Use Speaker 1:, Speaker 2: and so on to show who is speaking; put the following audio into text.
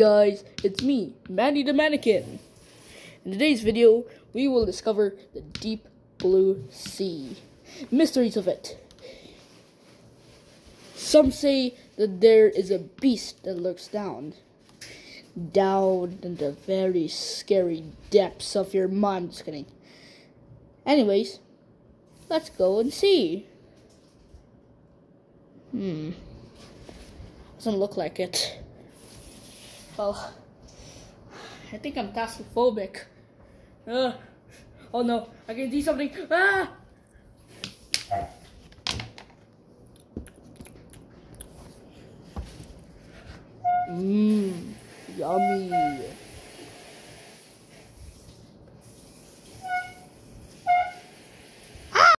Speaker 1: guys, it's me, Manny the Mannequin. In today's video, we will discover the deep blue sea. Mysteries of it. Some say that there is a beast that lurks down. Down in the very scary depths of your mind. Just kidding. Anyways, let's go and see. Hmm. Doesn't look like it. Well, I think I'm claustrophobic. Uh, oh no, I can see something. Ah! Mmm, yummy.